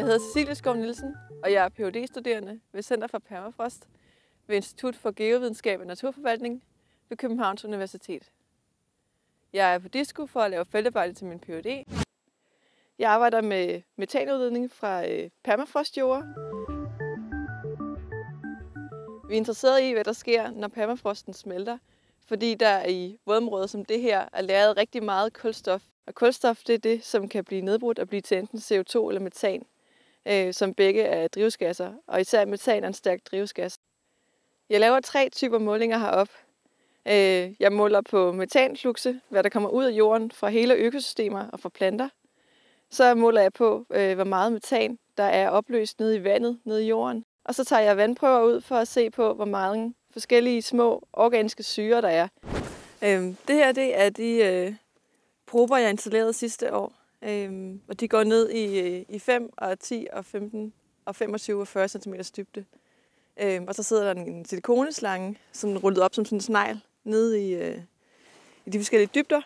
Jeg hedder Cecilie Skov Nielsen, og jeg er phd studerende ved Center for Permafrost ved Institut for Geovidenskab og Naturforvaltning ved Københavns Universitet. Jeg er på DISCO for at lave feltarbejde til min Ph.D. Jeg arbejder med metanudledning fra øh, permafrostjord. Vi er interesseret i, hvad der sker, når permafrosten smelter, fordi der i vådområder som det her er lagret rigtig meget kulstof. Og kulstof det er det, som kan blive nedbrudt og blive til enten CO2 eller metan, øh, som begge er drivhusgasser, og især metan er en stærk drivhusgas. Jeg laver tre typer målinger herop. Øh, jeg måler på metanflukse, hvad der kommer ud af jorden fra hele økosystemer og fra planter. Så måler jeg på, øh, hvor meget metan der er opløst nede i vandet, nede i jorden. Og så tager jeg vandprøver ud for at se på, hvor mange forskellige små organiske syre der er. Øh, det her det er de øh, prober, jeg installerede sidste år. Øhm, og de går ned i, øh, i 5 og 10 og 15 og 25 og 40 cm dybde. Øhm, og så sidder der en silikoneslange, som er rullet op som sådan en snegl, nede i, øh, i de forskellige dybder.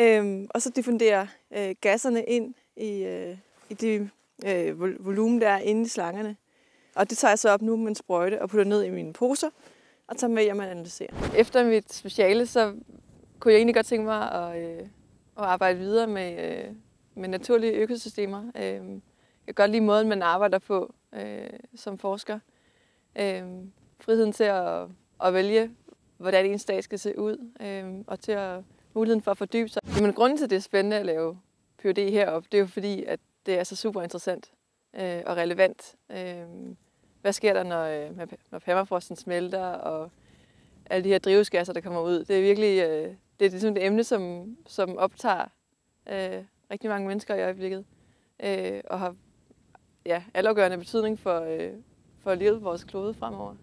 Øhm, og så diffunderer øh, gasserne ind i, øh, i det øh, volumen, der er inde i slangerne. Og det tager jeg så op nu med en sprøjte og putter ned i mine poser og tager med hjem og analyserer. Efter mit speciale, så kunne jeg egentlig godt tænke mig at, øh, at arbejde videre med, øh, med naturlige økosystemer. Øh, jeg kan godt lide måden, man arbejder på øh, som forsker. Øh, friheden til at, at vælge, hvordan en stat skal se ud, øh, og til at muligheden for at fordybe sig. Men grunden til, at det er spændende at lave PhD heroppe, det er jo fordi, at det er så super interessant øh, og relevant. Øh, hvad sker der, når, øh, når permafrosten smelter, og alle de her drivhusgasser, der kommer ud. Det er virkelig øh, det er ligesom et emne, som, som optager øh, rigtig mange mennesker i øjeblikket, øh, og har ja, allergørende betydning for, øh, for livet på vores klode fremover.